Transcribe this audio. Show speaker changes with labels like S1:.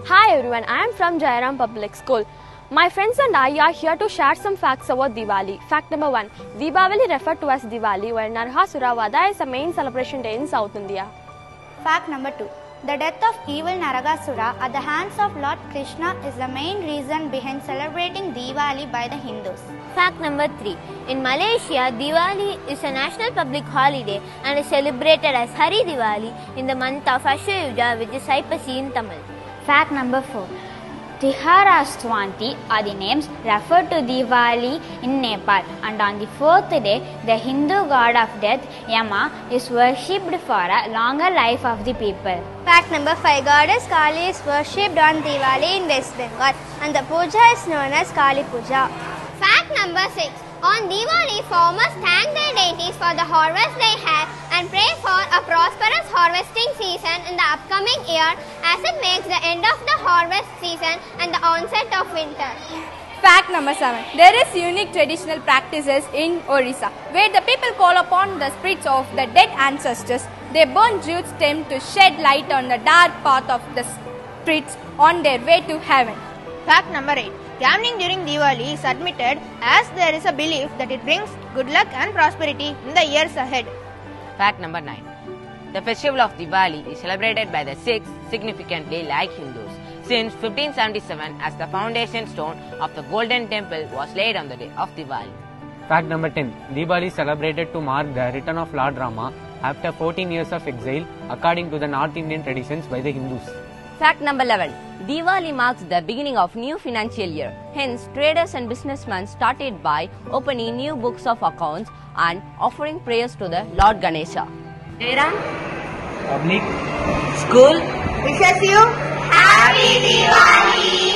S1: Hi everyone, I am from Jairam Public School. My friends and I are here to share some facts about Diwali. Fact number one Deepavali referred to as Diwali, where Narakasura Vada is a main celebration day in South India.
S2: Fact number 2. The death of evil Narakasura at the hands of Lord Krishna is the main reason behind celebrating Diwali by the Hindus.
S3: Fact number 3. In Malaysia, Diwali is a national public holiday and is celebrated as Hari Diwali in the month of Ashayuja, which is Aipasi in Tamil.
S4: Fact number 4. Tiharastwanti are the names referred to Diwali in Nepal and on the fourth day the Hindu god of death Yama is worshipped for a longer life of the people.
S2: Fact number 5. Goddess Kali is worshipped on Diwali in West Bengal and the puja is known as Kali Puja.
S3: Fact number 6. On Diwali, farmers thank their deities for the harvest they had and pray for a prosperous harvesting season in the upcoming year as it makes the end of the harvest season and the onset of winter.
S5: Fact number 7. There is unique traditional practices in Orissa where the people call upon the spirits of the dead ancestors. They burn jute stem to shed light on the dark path of the spirits on their way to heaven.
S6: Fact number 8. Gambling during Diwali is admitted as there is a belief that it brings good luck and prosperity in the years ahead.
S7: Fact number 9. The festival of Diwali is celebrated by the Sikhs significantly like Hindus since 1577 as the foundation stone of the Golden Temple was laid on the day of Diwali.
S8: Fact number 10. Diwali celebrated to mark the return of Lord Rama after 14 years of exile according to the North Indian traditions by the Hindus.
S9: Fact number 11. Diwali marks the beginning of new financial year. Hence, traders and businessmen started by opening new books of accounts and offering prayers to the Lord Ganesha.
S10: Jairam.
S8: Public.
S10: School.
S6: Wishes you Happy Diwali.